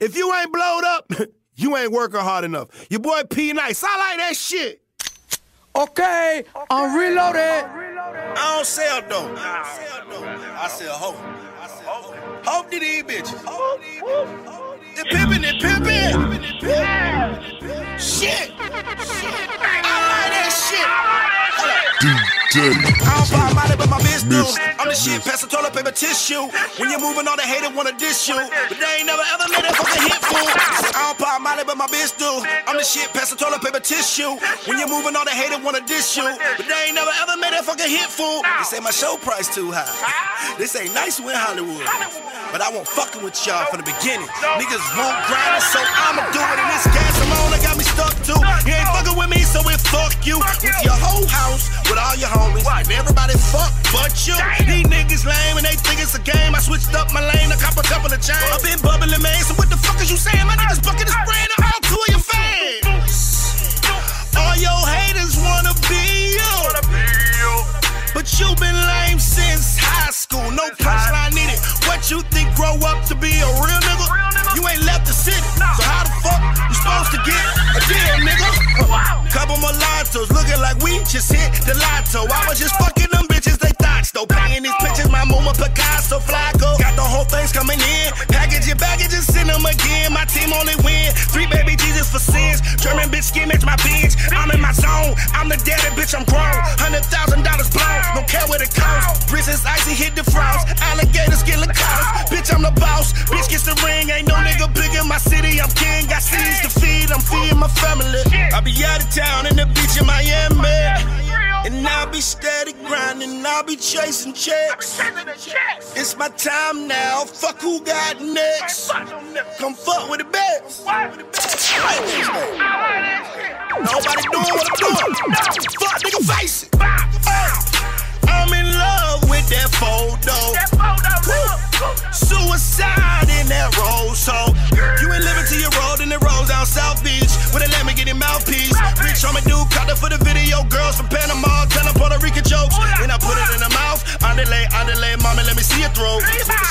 If you ain't blowed up, you ain't working hard enough. Your boy P Nyce, I like that shit. Okay, I'm reloaded. I don't sell dope. I sell hope. Hope to these bitches. The pimpin' and pimpin'. Shit. I like that shit. Hold up. I don't buy my do. I'm the shit, pass the toilet paper tissue. When you're moving, all the haters wanna dish you. But they ain't never ever made that fucking hit fool. I don't buy Molly, but my bitch do. I'm the shit, pass the toilet paper tissue. When you're moving, all the haters wanna dish you. But they ain't never ever made that fucking hit fool. They say my show price too high. This ain't nice in Hollywood. But I won't fucking with y'all from the beginning. Niggas won't grind it, so I'ma do it. And this gas I'm on, fuck you. With your whole house, with all your homies. And everybody fuck but you. These niggas lame and they think it's a game. I switched up my lane, I cop a couple of chains. I've been bubbling, man, so what the fuck is you saying? My Couple mulattoes looking like we just hit the lotto. I was just fucking them bitches, they thought though. Paying these pictures, my mama Picasso Flaco. Got the whole things coming in. Package your baggage and send them again. My team only win. Three baby Jesus for sins. German bitch skin match my bitch. I'm in my zone. I'm Bitch gets the ring. Ain't no nigga big in my city. I'm king. Got cities to feed. I'm feeding my family. I be out of town in the beach in Miami. And I'll be steady grinding. I'll be chasing checks. It's my time now. Fuck who got next. Come fuck with the best. Nobody doing what I'm doing. Fuck nigga face it. Underlay, underlay, mama, let me see your throat.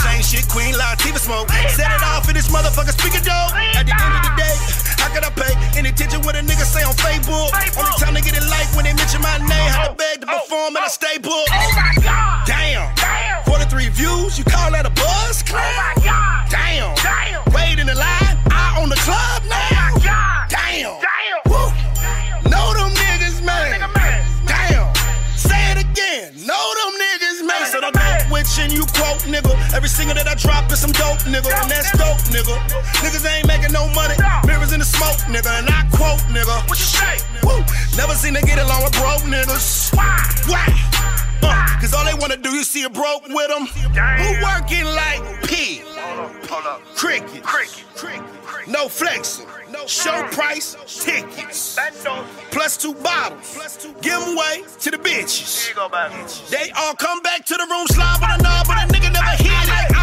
Same shit, Queen Latifah smoke. Set it off in this motherfucker speaker dope. At the end of the day, how could I pay any attention what a nigga say on Facebook? Only time they get it like when they mention my name. Had to oh. beg to oh. perform and I stay booked. Damn. 43 views, you call that a don't dope which and you quote, nigga. Every single that I drop is some dope, nigga. And that's dope, nigga. Niggas ain't making no money. Mirrors in the smoke, nigga. And I quote, nigga. What you say? Woo! Never seen they get along with broke niggas. Why? Why? Uh, Cause all they wanna do, you see a broke with them. Who working like P? Cricket. No flexing. No show price tickets. Plus two bottles. Give 'em away to the bitches. They all come back to the room, slide with a knob, but a nigga never hit it.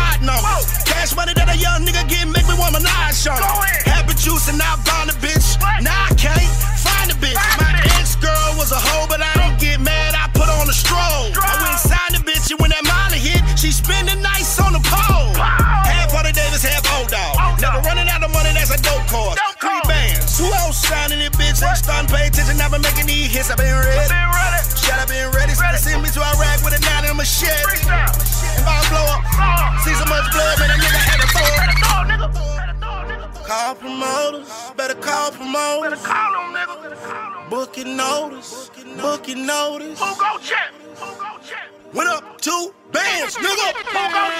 I've been making these hits. I've been ready. Shut up, been ready. ready. Send me to Iraq with a nine and a machete. If I blow up, see so much blood, man, that nigga had to throw. Call promoters, better call promoters. Better call them, nigga. Booking notice, booking notice. Who go check? Who go check? Went up two bands, nigga. Who go